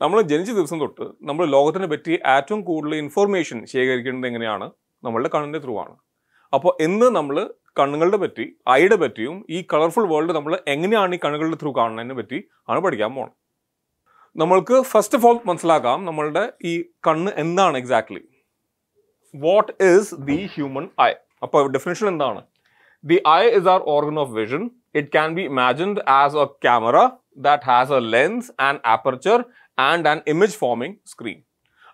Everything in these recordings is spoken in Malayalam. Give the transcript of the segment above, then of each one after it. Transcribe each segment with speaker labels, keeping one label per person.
Speaker 1: നമ്മൾ ജനിച്ച ദിവസം തൊട്ട് നമ്മൾ ലോകത്തിനെ പറ്റി ഏറ്റവും കൂടുതൽ ഇൻഫോർമേഷൻ ശേഖരിക്കുന്നത് എങ്ങനെയാണ്? നമ്മളുടെ കണ്ണിന്റെ ത്രൂ ആണ്. അപ്പോൾ ഇന്ന് നമ്മൾ കണ്ണുകളുടെ പറ്റി ഐയുടെ പറ്റിയും ഈ കളർഫുൾ വേൾഡ് നമ്മൾ എങ്ങനെയാണ് ഈ കണ്ണുകളുടെ ത്രൂ കാണുന്നതിനെ പറ്റി ആണ് പഠിക്കാൻ പോകുന്നത് നമ്മൾക്ക് ഫസ്റ്റ് ഓഫ് ഓൾ മനസ്സിലാക്കാം നമ്മളുടെ ഈ കണ്ണ് എന്താണ് exactly what is the human eye അപ്പോൾ ഡെഫിനേഷൻ എന്താണ്? The eye is are organ of vision it can be imagined as a camera that has a lens and aperture and an image forming screen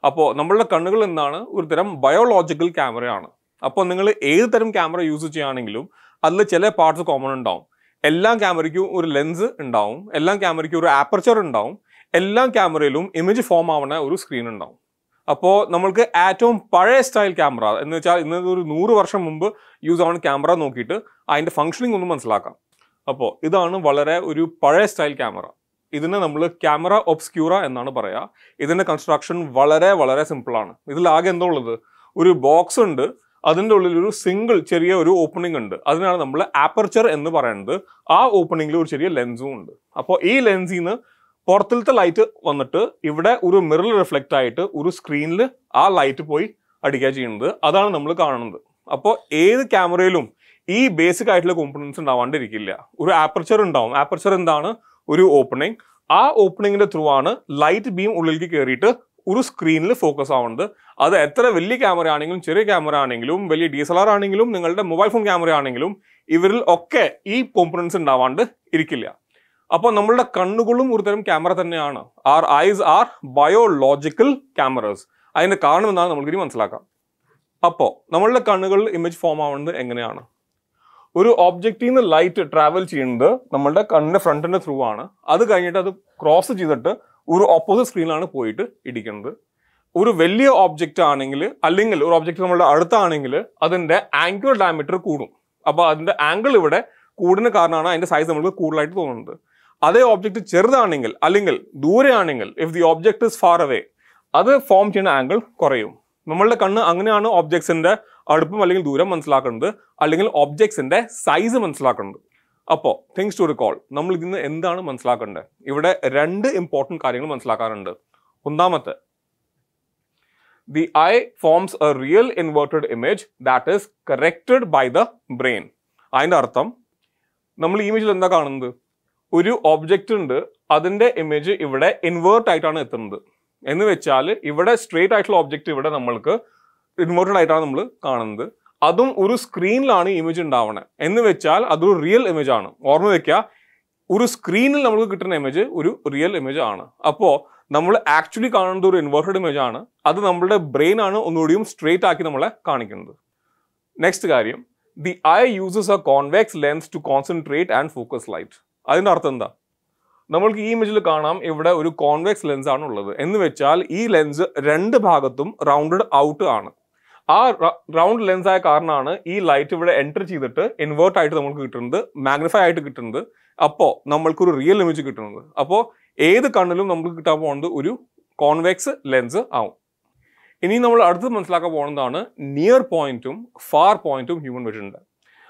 Speaker 1: അപ്പോൾ നമ്മളുടെ കണ്ണുകൾ എന്താണ് ഒരു തരം ബയോളോജിക്കൽ ക്യാമറയാണ് അപ്പോൾ നിങ്ങൾ ഏത് തരം ക്യാമറ യൂസ് ചെയ്യുകയാണെങ്കിലും അതിൽ ചില പാർട്സ് കോമൺ ഉണ്ടാവും. എല്ലാ ക്യാമറയ്ക്കും ഒരു ലെൻസ് ഉണ്ടാവും. എല്ലാ ക്യാമറയ്ക്കും ഒരു ആപ്പർച്ചർ ഉണ്ടാവും. എല്ലാ ക്യാമറയിലും ഇമേജ് ഫോം ആവുന്ന ഒരു സ്ക്രീൻ ഉണ്ടാവും. അപ്പോൾ നമ്മൾക്ക് ഏറ്റവും പഴയ സ്റ്റൈൽ ക്യാമറ എന്ന് വെച്ചാൽ ഇന്ന് ഒരു നൂറ് വർഷം മുമ്പ് യൂസ് ആവുന്ന ക്യാമറ നോക്കിയിട്ട് അതിന്റെ ഫങ്ഷനിങ് ഒന്ന് മനസ്സിലാക്കാം. അപ്പോൾ ഇതാണ് വളരെ ഒരു പഴയ സ്റ്റൈൽ ക്യാമറ ഇതിന് നമ്മൾ ക്യാമറ ഒബ്സ്ക്യൂറ എന്നാണ് പറയുക ഇതിന്റെ കൺസ്ട്രക്ഷൻ വളരെ വളരെ സിമ്പിളാണ് ഇതിലാകെ എന്തോ ഉള്ളത്? ഒരു ബോക്സ് ഉണ്ട്. അതിന്റെ ഉള്ളിൽ ഒരു സിംഗിൾ ചെറിയ ഒരു ഓപ്പണിംഗ് ഉണ്ട്. അതിനാണ് നമ്മൾ ആപ്പർച്ചർ എന്ന് പറയുന്നത്. ആ ഓപ്പണിംഗിൽ ഒരു ചെറിയ ലെൻസും ഉണ്ട്. അപ്പോൾ ഈ ലെൻസിൽ നിന്ന് പുറത്തിലത്തെ ലൈറ്റ് വന്നിട്ട് ഇവിടെ ഒരു മിറൽ റിഫ്ലക്റ്റ് ആയിട്ട് ഒരു സ്ക്രീനിൽ ആ ലൈറ്റ് പോയി അടിക്കുക ചെയ്യുന്നത്. അതാണ് നമ്മൾ കാണുന്നത്. അപ്പോൾ ഏത് ക്യാമറയിലും ഈ ബേസിക് ആയിട്ടുള്ള കോമ്പണൻസ് ഉണ്ടാവാണ്ടിരിക്കില്ല. ഒരു ആപ്പർച്ചർ ഉണ്ടാവും. ആപ്പർച്ചർ എന്താണ്? ഒരു ഓപ്പണിംഗ് ആ ഓപ്പണിങ്ങിന്റെ ത്രൂ ആണ് ലൈറ്റ് ബീം ഉള്ളിലേക്ക് കയറിയിട്ട് ഒരു സ്ക്രീനിൽ ഫോക്കസ് ആവുന്നത്. അത് എത്ര വലിയ ക്യാമറ ആണെങ്കിലും ചെറിയ ക്യാമറ ആണെങ്കിലും വലിയ ഡി എസ് എൽ ആർ ആണെങ്കിലും നിങ്ങളുടെ മൊബൈൽ ഫോൺ ക്യാമറ ആണെങ്കിലും ഇവരിൽ ഒക്കെ ഈ കോമ്പണൻസ് ഉണ്ടാവാണ്ട് ഇരിക്കില്ല. അപ്പോൾ നമ്മളുടെ കണ്ണുകളും ഒരു തരം ക്യാമറ തന്നെയാണ്. Our eyes are biological cameras അതിന്റെ കാരണം എന്താണെന്ന് നമുക്ക് ഇനി മനസ്സിലാക്കാം. അപ്പോൾ നമ്മളുടെ കണ്ണുകളിൽ ഇമേജ് ഫോം ആവുന്നത് എങ്ങനെയാണ്? ഒരു ഒബ്ജക്റ്റിൽ നിന്ന് ലൈറ്റ് ട്രാവൽ ചെയ്യുന്നത് നമ്മളുടെ കണ്ണിന്റെ ഫ്രണ്ടിന്റെ ത്രൂ ആണ്. അത് കഴിഞ്ഞിട്ട് അത് ക്രോസ് ചെയ്തിട്ട് ഒരു ഓപ്പോസിറ്റ് സ്ക്രീനിലാണ് പോയിട്ട് ഇടിക്കുന്നത്. ഒരു വലിയ ഒബ്ജക്റ്റ് ആണെങ്കിൽ അല്ലെങ്കിൽ ഒരു ഒബ്ജക്റ്റ് നമ്മളുടെ അടുത്താണെങ്കിൽ അതിന്റെ ആംഗിൾ ഡയമീറ്റർ കൂടും. അപ്പോൾ അതിന്റെ ആംഗിൾ ഇവിടെ കൂടുന്ന കാരണമാണ് അതിന്റെ സൈസ് നമുക്ക് കൂടുതലായിട്ട് തോന്നുന്നത്. അതേ ഒബ്ജക്റ്റ് ചെറുതാണെങ്കിൽ അല്ലെങ്കിൽ ദൂരെയാണെങ്കിൽ if the object is far away അത് ഫോം ചെയ്യുന്ന ആംഗിൾ കുറയും. നമ്മളുടെ കണ്ണ് അങ്ങനെയാണ് ഒബ്ജക്ട്സിന്റെ അടുപ്പം അല്ലെങ്കിൽ ദൂരം മനസ്സിലാക്കുന്നത് അല്ലെങ്കിൽ ഒബ്ജക്ട്സിന്റെ സൈസ് മനസ്സിലാക്കുന്നത് അപ്പോൾ തിങ്സ് ടു റിക്കോൾ നമ്മൾ ഇതിന്ന് എന്താണ് മനസ്സിലാക്കേണ്ടത്? ഇവിടെ രണ്ട് ഇമ്പോർട്ടന്റ് കാര്യങ്ങൾ മനസ്സിലാക്കാറുണ്ട്. ഒന്നാമത്തെ the eye forms a real inverted image that is corrected by the brain അതിന്റെ അർത്ഥം നമ്മൾ ഇമേജിൽ എന്താ കാണുന്നത്? ഒരു ഒബ്ജക്റ്റ് ഉണ്ട് അതിന്റെ ഇമേജ് ഇവിടെ ഇൻവേർട്ട് ആയിട്ടാണ് എത്തുന്നത്. എന്ന് വെച്ചാൽ ഇവിടെ സ്ട്രേറ്റ് ആയിട്ടുള്ള ഒബ്ജക്റ്റ് ഇവിടെ നമ്മൾക്ക് ഇൻവേർട്ടഡ് ആയിട്ടാണ് നമ്മൾ കാണുന്നത്. അതും ഒരു സ്ക്രീനിലാണ് ഇമേജ് ഉണ്ടാവണത് എന്ന് വെച്ചാൽ അതൊരു റിയൽ ഇമേജ് ആണ്. ഓർമ്മ വെക്കുക ഒരു സ്ക്രീനിൽ നമുക്ക് കിട്ടുന്ന ഇമേജ് ഒരു റിയൽ ഇമേജ് ആണ്. അപ്പോൾ നമ്മൾ ആക്ച്വലി കാണുന്നത് ഒരു ഇൻവേർട്ടഡ് ഇമേജ് ആണ്. അത് നമ്മളുടെ ബ്രെയിൻ ആണ് ഒന്നുകൂടിയും സ്ട്രേറ്റ് ആക്കി നമ്മളെ കാണിക്കുന്നത്. നെക്സ്റ്റ് കാര്യം the eye uses a convex lens to concentrate and focus light അതിന്റെ അർത്ഥം എന്താ? നമ്മൾക്ക് ഈ ഇമേജിൽ കാണാം ഇവിടെ ഒരു കോൺവെക്സ് ലെൻസ് ആണ് ഉള്ളത്. എന്ന് വെച്ചാൽ ഈ ലെൻസ് രണ്ട് ഭാഗത്തും റൗണ്ടഡ് ഔട്ട് ആണ്. ആ റൗണ്ട് ലെൻസ് ആയ കാരണമാണ് ഈ ലൈറ്റ് ഇവിടെ എന്റർ ചെയ്തിട്ട് ഇൻവേർട്ട് ആയിട്ട് നമുക്ക് കിട്ടുന്നത് മാഗ്നിഫൈ ആയിട്ട് കിട്ടുന്നത്. അപ്പോൾ നമ്മൾക്കൊരു റിയൽ ഇമേജ് കിട്ടുന്നത്. അപ്പോൾ ഏത് കണ്ണിലും നമുക്ക് കിട്ടാൻ പോകുന്നത് ഒരു കോൺവെക്സ് ലെൻസ് ആവും. ഇനി നമ്മൾ അടുത്ത് മനസ്സിലാക്കാൻ പോകുന്നതാണ് നിയർ പോയിന്റും ഫാർ പോയിന്റും ഹ്യൂമൻ വിഷനുണ്ട്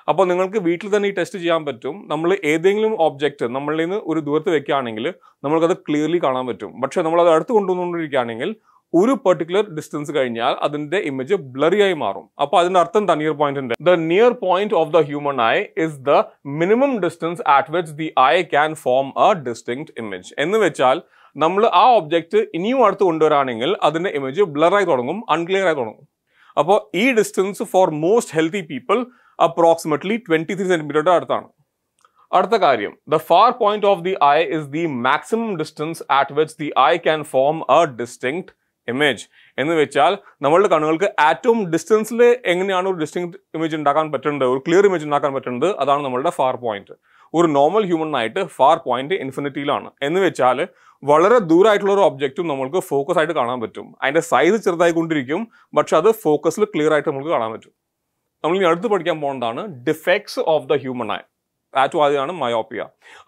Speaker 1: അപ്പോൾ നിങ്ങൾക്ക് വീട്ടിൽ തന്നെ ഈ ടെസ്റ്റ് ചെയ്യാൻ പറ്റും. നമ്മൾ ഏതെങ്കിലും ഒബ്ജക്റ്റ് നമ്മളിൽ നിന്ന് ഒരു ദൂരത്ത് വെക്കുകയാണെങ്കിൽ നമ്മൾക്കത് ക്ലിയർലി കാണാൻ പറ്റും. പക്ഷേ നമ്മൾ അത് അടുത്ത് കൊണ്ടുവന്നുകൊണ്ടിരിക്കുകയാണെങ്കിൽ ഒരു പെർട്ടിക്കുലർ ഡിസ്റ്റൻസ് കഴിഞ്ഞാൽ അതിന്റെ ഇമേജ് ബ്ലറി ആയി മാറും. അപ്പോൾ അതിന്റെ അർത്ഥം എന്താ? നിയർ പോയിന്റ് ഉണ്ട് the near point of the human eye is the minimum distance at which the eye can form a distinct image എന്ന് വെച്ചാൽ നമ്മൾ ആ ഒബ്ജക്റ്റ് ഇനിയും അടുത്ത് കൊണ്ടുവരാണെങ്കിൽ അതിന്റെ ഇമേജ് ബ്ലറായി തുടങ്ങും അൺക്ലിയർ ആയി തുടങ്ങും. അപ്പോൾ ഈ distance for most healthy people approximately twenty three സെന്റിമീറ്ററുടെ അടുത്താണ്. അടുത്ത കാര്യം. The far point of the eye is the maximum distance at which the eye can form a distinct image എന്ന് വെച്ചാൽ നമ്മളുടെ കണ്ണുകൾക്ക് ആറ്റവും ഡിസ്റ്റൻസിൽ എങ്ങനെയാണ് ഒരു ഡിസ്റ്റിങ് ഇമേജ് ഉണ്ടാക്കാൻ പറ്റുന്നത് ഒരു ക്ലിയർ ഇമേജ് ഉണ്ടാക്കാൻ പറ്റുന്നത് അതാണ് നമ്മളുടെ ഫാർ പോയിന്റ് ഒരു നോർമൽ ഹ്യൂമൻ ആയിട്ട് ഫാർ പോയിന്റ് ഇൻഫിനിറ്റിയിലാണ് എന്ന് വെച്ചാൽ വളരെ ദൂരമായിട്ടുള്ള ഒരു ഒബ്ജക്റ്റും നമുക്ക് ഫോക്കസ് ആയിട്ട് കാണാൻ പറ്റും. അതിന്റെ സൈസ് ചെറുതായിക്കൊണ്ടിരിക്കും പക്ഷെ അത് ഫോക്കസിൽ ക്ലിയർ ആയിട്ട് നമുക്ക് കാണാൻ പറ്റും. നമ്മൾ ഇനി അടുത്ത് പഠിക്കാൻ പോകുന്നതാണ് defects of the human eye ആറ്റു ആദ്യമാണ് മയോപ്പിയ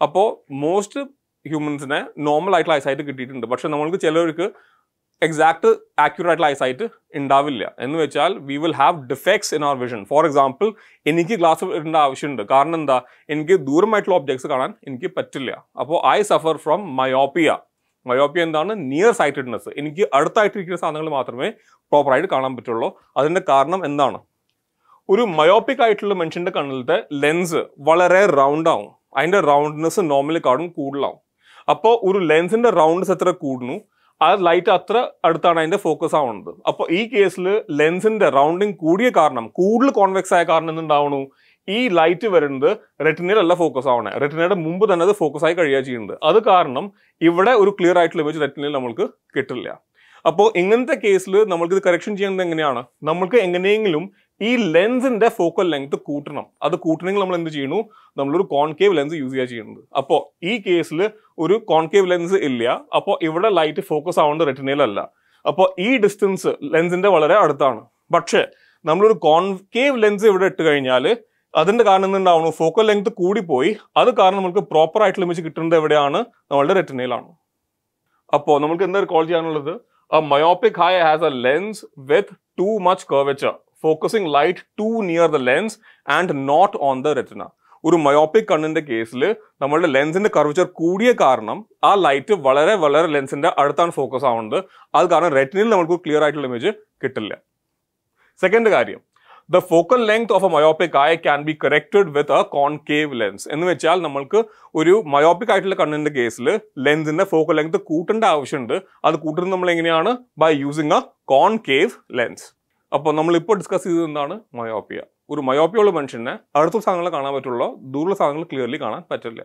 Speaker 1: അപ്പോൾ മോസ്റ്റ് ഹ്യൂമൻസിനെ നോർമൽ ആയിട്ടുള്ള ഐസായിട്ട് കിട്ടിയിട്ടുണ്ട്. പക്ഷെ നമ്മൾക്ക് ചിലർക്ക് എക്സാക്ട് ആക്യുറേറ്റ് ആയിട്ടുള്ള ഐസൈറ്റ് ഉണ്ടാവില്ല എന്ന് വെച്ചാൽ we will have defects in our vision for example എനിക്ക് ഗ്ലാസ് ഇടേണ്ട ആവശ്യമുണ്ട്. കാരണം എന്താ? എനിക്ക് ദൂരമായിട്ടുള്ള ഒബ്ജക്ട്സ് കാണാൻ എനിക്ക് പറ്റില്ല. അപ്പോൾ I suffer from myopia myopia എന്താണ്? നിയർ സൈറ്റഡ്നെസ് എനിക്ക് അടുത്തായിട്ടിരിക്കുന്ന സാധനങ്ങൾ മാത്രമേ പ്രോപ്പറായിട്ട് കാണാൻ പറ്റുള്ളൂ. അതിന്റെ കാരണം എന്താണ്? ഒരു മയോപ്പിക് ആയിട്ടുള്ള മനുഷ്യന്റെ കണ്ണിലത്തെ ലെൻസ് വളരെ റൗണ്ട് ആവും. അതിന്റെ റൗണ്ട്നെസ് കാണും കൂടുതലാവും. അപ്പോൾ ഒരു ലെൻസിന്റെ റൗണ്ട്സ് എത്ര കൂടുന്നു? ആ ലൈറ്റ് അത്ര അടുത്താണ് അതിന്റെ ഫോക്കസ് ആവുന്നത്. അപ്പോൾ ഈ കേസിൽ ലെൻസിന്റെ റൗണ്ടിങ് കൂടിയ കാരണം കൂടുതൽ കോൺവെക്സ് ആയ കാരണം എന്തുണ്ടാവണു ഈ ലൈറ്റ് വരുന്നത് റെറ്റിനയിലല്ല ഫോക്കസ് ആവണേ. റെറ്റിനയുടെ മുമ്പ് തന്നെ അത് ഫോക്കസ് ആയി കഴിയുക ചെയ്യുന്നത്. അത് കാരണം ഇവിടെ ഒരു ക്ലിയർ ആയിട്ടുള്ള ഇമേജ് റെറ്റിനയിൽ നമ്മൾക്ക് കിട്ടില്ല. അപ്പോൾ ഇങ്ങനത്തെ കേസിൽ നമ്മൾക്ക് ഇത് കറക്ഷൻ ചെയ്യുന്നത് എങ്ങനെയാണ്? നമ്മൾക്ക് എങ്ങനെയെങ്കിലും ഈ ലെൻസിന്റെ ഫോക്കൽ ലെങ്ത് കൂട്ടണം. അത് കൂട്ടണമെങ്കിൽ നമ്മൾ എന്ത് ചെയ്യുന്നു? നമ്മളൊരു കോൺകേവ് ലെൻസ് യൂസ് ചെയ്യുക ചെയ്യുന്നത്. അപ്പോൾ ഈ കേസിൽ ഒരു കോൺകേവ് ലെൻസ് ഇല്ല. അപ്പോൾ ഇവിടെ ലൈറ്റ് ഫോക്കസ് ആവേണ്ടത് റെറ്റിനയിലല്ല അപ്പോൾ ഈ ഡിസ്റ്റൻസ് ലെൻസിന്റെ വളരെ അടുത്താണ്. പക്ഷേ നമ്മളൊരു കോൺകേവ് ലെൻസ് ഇവിടെ ഇട്ട് കഴിഞ്ഞാൽ അതിന്റെ കാരണം എന്തുണ്ടാവണം ഫോക്കൽ ലെങ്ത് കൂടിപ്പോയി. അത് കാരണം നമുക്ക് പ്രോപ്പർ ആയിട്ടുള്ള ഇമേജ് കിട്ടുന്നത് എവിടെയാണ്? നമ്മളുടെ റെറ്റിനയിലാണ് അപ്പോൾ നമുക്ക് എന്താ കോൾ ചെയ്യാനുള്ളത്? Myopic eye has a lens with too much curvature. Focusing light to near the lens and not on the retina ഒരു മയോപ്പിക് കണ്ണിന്റെ കേസിൽ നമ്മളുടെ ലെൻസിന്റെ കർവച്ചർ കൂടിയ കാരണം ആ ലൈറ്റ് വളരെ വളരെ ലെൻസിന്റെ അടുത്താണ് ഫോക്കസ് ആവുന്നത്. അത് കാരണം റെറ്റിനിൽ നമുക്ക് ക്ലിയർ ആയിട്ടുള്ള ഇമേജ് കിട്ടില്ല. സെക്കൻഡ് കാര്യം the focal length of a myopic eye can be corrected with a concave lens എന്ന് വെച്ചാൽ നമ്മൾക്ക് ഒരു മയോപ്പിക് ആയിട്ടുള്ള കണ്ണിന്റെ കേസിൽ ലെൻസിന്റെ ഫോക്കൽ ലെങ്ത് കൂട്ടേണ്ട ആവശ്യമുണ്ട്. അത് കൂട്ടുന്നത് നമ്മൾ എങ്ങനെയാണ്? By using a concave lens അപ്പോൾ നമ്മൾ ഇപ്പോൾ ഡിസ്കസ് ചെയ്തത് എന്താണ്? മയോപ്പിയ. ഒരു മയോപ്പിയ ഉള്ള മനുഷ്യനെ അടുത്ത സാധനങ്ങൾ കാണാൻ പറ്റുള്ളൂ? ദൂരമുള്ള സാധനങ്ങൾ ക്ലിയർലി കാണാൻ പറ്റില്ല.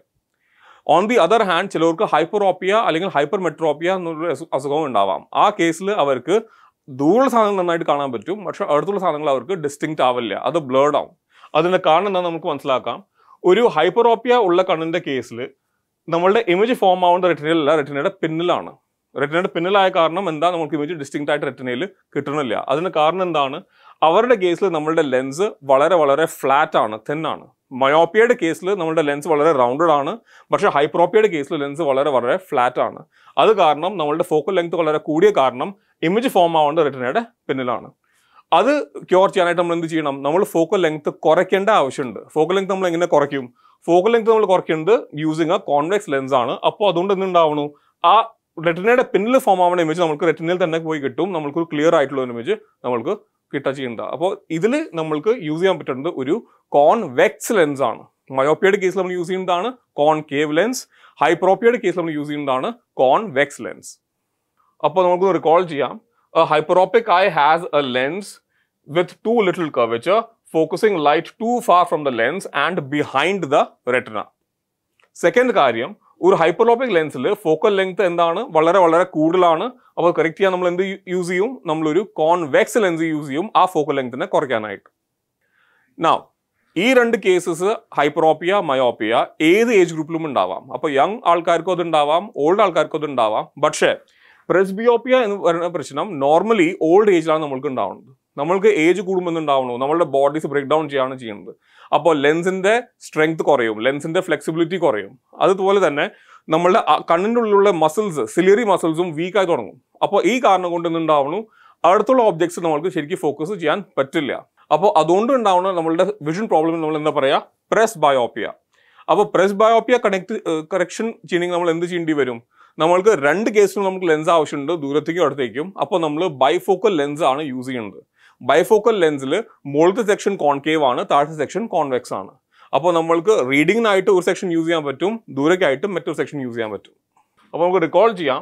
Speaker 1: ഓൺ ദി അതർ ഹാൻഡ് ചിലവർക്ക് ഹൈപ്പറോപ്പിയ അല്ലെങ്കിൽ ഹൈപ്പർ മെട്രോപ്പിയ എന്നൊരു അസു- അസുഖവും ഉണ്ടാവാം. ആ കേസിൽ അവർക്ക് ദൂരമുള്ള സാധനങ്ങൾ നന്നായിട്ട് കാണാൻ പറ്റും. പക്ഷേ അടുത്തുള്ള സാധനങ്ങൾ അവർക്ക് ഡിസ്റ്റിങ്റ്റ് ആവില്ല. അത് ബ്ലേഡ് ആവും. അതിന്റെ കാരണം എന്താ നമുക്ക് മനസ്സിലാക്കാം. ഒരു ഹൈപ്പറോപ്പിയ ഉള്ള കണ്ണിന്റെ കേസിൽ നമ്മളുടെ ഇമേജ് ഫോം ആവേണ്ട റെറ്റിനയിലല്ല റെറ്റിനയുടെ പിന്നിലാണ്. റെറ്റിനയുടെ പിന്നിലായ കാരണം എന്താ? നമുക്ക് ഇമേജ് ഡിസ്റ്റിങ്ക്റ്റ് ആയിട്ട് റെറ്റിനയിൽ കിട്ടണില്ല. അതിന് കാരണം എന്താണ്? അവരുടെ കേസിൽ നമ്മളുടെ ലെൻസ് വളരെ വളരെ ഫ്ലാറ്റ് ആണ് തെന്നാണ് മയോപ്പിയയുടെ കേസിൽ നമ്മളുടെ ലെൻസ് വളരെ റൗണ്ടഡ് ആണ്. പക്ഷെ ഹൈപ്രോപ്പിയയുടെ കേസിൽ ലെൻസ് വളരെ വളരെ ഫ്ലാറ്റ് ആണ്. അത് കാരണം നമ്മളുടെ ഫോക്കൽ ലെങ്ത് വളരെ കൂടിയ കാരണം ഇമേജ് ഫോം ആവേണ്ട റെറ്റിനയുടെ പിന്നിലാണ്. അത് ക്യൂർ ചെയ്യാനായിട്ട് നമ്മൾ എന്ത് ചെയ്യണം? നമ്മൾ ഫോക്കൽ ലെങ്ത് കുറയ്ക്കേണ്ട ആവശ്യമുണ്ട്. ഫോക്കൽ ലെങ്ത് നമ്മൾ എങ്ങനെ കുറയ്ക്കും? ഫോക്കൽ ലെങ്ത് നമ്മൾ കുറയ്ക്കുന്നത് യൂസിങ് എ കോൺവെക്സ് ലെൻസ് ആണ്. അപ്പോൾ അതുകൊണ്ട് എന്തുണ്ടാവണു ആ റെറ്റിനയുടെ പിന്നിൽ ഫോം ആവുന്ന ഇമേജ് നമുക്ക് റെറ്റിനയിൽ തന്നെ പോയി കിട്ടും. നമുക്കൊരു ക്ലിയർ ആയിട്ടുള്ള ഒരു ഇമേജ് നമ്മൾക്ക് കിട്ടുക ചെയ്യേണ്ട. അപ്പോൾ ഇതിൽ നമ്മൾക്ക് യൂസ് ചെയ്യാൻ പറ്റുന്നത് ഒരു കോൺവെക്സ് ലെൻസ് ആണ്. മയോപ്പിയയുടെ കേസിൽ നമ്മൾ യൂസ് ചെയ്യുന്നതാണ് കോൺകേവ് ലെൻസ് ഹൈപ്രോപ്പിയയുടെ കേസിൽ നമ്മൾ യൂസ് ചെയ്യുന്നതാണ് കോൺവെക്സ് ലെൻസ് അപ്പോൾ നമുക്ക് റിക്കോൾ ചെയ്യാം. Hyperopic eye has a lens with too little curvature focusing light too far from the lens and behind the retina second കാര്യം ഒരു ഹൈപ്പർലോപ്പിക് ലെൻസിൽ ഫോക്കൽ ലെങ്ത് എന്താണ്? വളരെ വളരെ കൂടുതലാണ്. അപ്പോൾ കറക്റ്റ് ചെയ്യാൻ നമ്മൾ എന്ത് യൂസ് ചെയ്യും? നമ്മളൊരു കോൺവെക്സ് ലെൻസ് യൂസ് ചെയ്യും. ആ ഫോക്കൽ ലെങ്ത്തിനെ കുറയ്ക്കാനായിട്ട്. നാ ഈ രണ്ട് കേസസ് ഹൈപ്പറോപ്പിയ മയോപ്പിയ ഏത് ഏജ് ഗ്രൂപ്പിലും ഉണ്ടാവാം. അപ്പോൾ യങ് ആൾക്കാർക്കും അത് ഉണ്ടാവാം ഓൾഡ് ആൾക്കാർക്കും അത് ഉണ്ടാവാം. പക്ഷേ പ്രസ്ബിയോപ്പിയ എന്ന് പറയുന്ന പ്രശ്നം നോർമലി ഓൾഡ് ഏജിലാണ് നമ്മൾക്ക് ഉണ്ടാവുന്നത്. നമ്മൾക്ക് ഏജ് കൂടുമ്പോൾ ഉണ്ടാവണോ നമ്മളുടെ ബോഡീസ് ബ്രേക്ക് ഡൗൺ ചെയ്യാണ് ചെയ്യുന്നത്. അപ്പോൾ ലെൻസിന്റെ സ്ട്രെങ്ത് കുറയും ലെൻസിന്റെ ഫ്ലെക്സിബിലിറ്റി കുറയും. അതുപോലെ തന്നെ നമ്മളുടെ കണ്ണിന്റെ ഉള്ളിലുള്ള മസിൽസ് സിലിയറി മസിൽസും വീക്കായി തുടങ്ങും. അപ്പോൾ ഈ കാരണം കൊണ്ട് എന്തുണ്ടാവണു? അടുത്തുള്ള ഒബ്ജക്ട്സ് നമ്മൾക്ക് ശരിക്കും ഫോക്കസ് ചെയ്യാൻ പറ്റില്ല. അപ്പോൾ അതുകൊണ്ട് ഉണ്ടാവുന്ന നമ്മളുടെ വിഷൻ പ്രോബ്ലം നമ്മൾ എന്താ പറയുക പ്രസ് ബയോപ്പിയ അപ്പോൾ പ്രസ് ബയോപ്പിയ കണക്ട് കറക്ഷൻ ചെയ്യണമെങ്കിൽ നമ്മൾ എന്ത് ചെയ്യേണ്ടി വരും? നമ്മൾക്ക് രണ്ട് കേസിലും നമുക്ക് ലെൻസ് ആവശ്യമുണ്ട്. ദൂരത്തേക്കും അടുത്തേക്കും. അപ്പോൾ നമ്മൾ ബൈഫോക്കൽ ലെൻസ് ആണ് യൂസ് ചെയ്യുന്നത്. ബൈഫോക്കൽ ലെൻസിൽ മുകളിലത്തെ സെക്ഷൻ കോൺകേവ് ആണ് താഴത്തെ സെക്ഷൻ കോൺവെക്സ് ആണ്. അപ്പോൾ നമ്മൾക്ക് റീഡിങ്ങിനായിട്ട് ഒരു സെക്ഷൻ യൂസ് ചെയ്യാൻ പറ്റും ദൂരക്കായിട്ടും മറ്റൊരു സെക്ഷൻ യൂസ് ചെയ്യാൻ പറ്റും. അപ്പോൾ നമുക്ക് റിക്കോൾ ചെയ്യാം.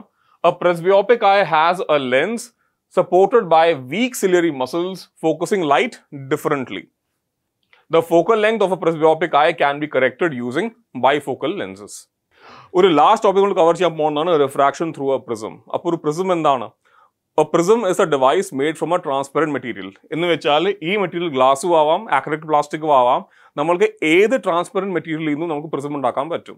Speaker 1: A presbyopic eye has a lens supported by weak ciliary muscles focusing light differently. The focal length of a presbyopic eye can be corrected using bifocal lenses ഒരു ലാസ്റ്റ് ടോപ്പിക് നമ്മൾ കവർ ചെയ്യാൻ പോകുന്നതാണ് റിഫ്രാക്ഷൻ ത്രൂ എ പ്രിസം അപ്പോൾ ഒരു പ്രിസം എന്താണ്? A prism is a device made from a transparent material എന്ന് വെച്ചാൽ ഈ മെറ്റീരിയൽ ഗ്ലാസ്സും ആവാം ആക്രിക് പ്ലാസ്റ്റിക്കും ആവാം നമ്മൾക്ക് ഏത് ട്രാൻസ്പെറന്റ് മെറ്റീരിയലിൽ നിന്നും നമുക്ക് പ്രിസം ഉണ്ടാക്കാൻ പറ്റും?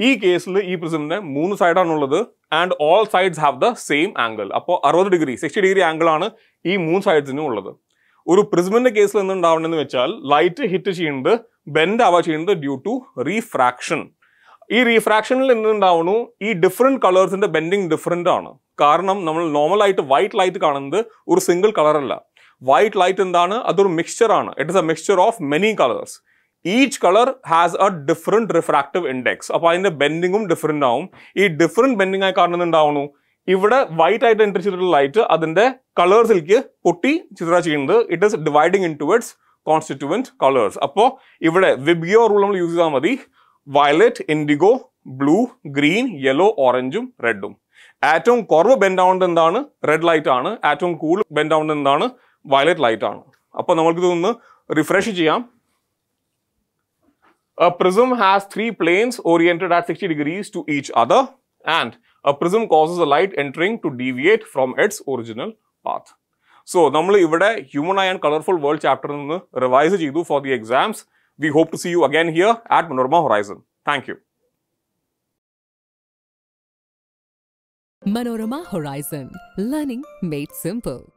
Speaker 1: ഈ കേസിൽ ഈ പ്രിസമിന് മൂന്ന് സൈഡാണുള്ളത് and all sides have the same angle അപ്പോൾ അറുപത് ഡിഗ്രി സിക്സ്റ്റി ഡിഗ്രി ആംഗിൾ ആണ് ഈ മൂന്ന് സൈഡ്സിനും ഉള്ളത്. ഒരു പ്രിസമിന്റെ കേസിൽ എന്തുണ്ടാവണമെന്ന് വെച്ചാൽ ലൈറ്റ് ഹിറ്റ് ചെയ്യുന്നത് ബെൻഡ് ആവുക ചെയ്യുന്നത് ഡ്യൂ ടു റീഫ്രാക്ഷൻ ഈ റീഫ്രാക്ഷനിൽ എന്തുണ്ടാവണു ഈ ഡിഫറെന്റ് കളേഴ്സിന്റെ ബെൻഡിങ് ഡിഫറെന്റ് ആണ്. കാരണം നമ്മൾ നോർമൽ ആയിട്ട് വൈറ്റ് ലൈറ്റ് കാണുന്നത് ഒരു സിംഗിൾ കളർ അല്ല. വൈറ്റ് ലൈറ്റ് എന്താണ്? അതൊരു മിക്സ്ചർ ആണ്. It is a mixture of many colours each colour has a different refractive index അപ്പോൾ അതിന്റെ ബെൻഡിങ്ങും ഡിഫറെന്റ് ആവും. ഈ ഡിഫറെന്റ് ബെൻഡിങ് ആയി കാണുന്നത് ഉണ്ടാവുന്നു ഇവിടെ വൈറ്റ് ആയിട്ട് എൻട്രി ചെയ്തിട്ടുള്ള ലൈറ്റ് അതിന്റെ കളേഴ്സിലേക്ക് പൊട്ടി ചിത്ര ചെയ്യുന്നത്. It is dividing in towards constituent colours അപ്പോൾ ഇവിടെ വിബിയോ റൂൾ നമ്മൾ യൂസ് ചെയ്താൽ മതി. Violet indigo blue green yellow ഓറഞ്ചും റെഡും ഏറ്റവും കുറവ് ബെൻഡ് ആവേണ്ടത് എന്താണ്? റെഡ് ലൈറ്റ് ആണ്. ഏറ്റവും കൂടുതൽ ബെൻഡ് ആവേണ്ടത് എന്താണ്? വയലറ്റ് ലൈറ്റ് ആണ്. അപ്പോൾ നമ്മൾക്ക് ഇതൊന്ന് റിഫ്രഷ് ചെയ്യാം. A prism has three planes oriented at 60 degrees to each other, and a prism causes the light entering to deviate from its original path. So നമ്മൾ ഇവിടെ ഹ്യൂമൺ ആൻഡ് കളർഫുൾ വേൾഡ് ചാപ്റ്ററിൽ നിന്ന് റിവൈസ് ചെയ്തു for the exams We hope to see you again here at Manorama Horizon. Thank you.
Speaker 2: Manorama Horizon Learning Made Simple.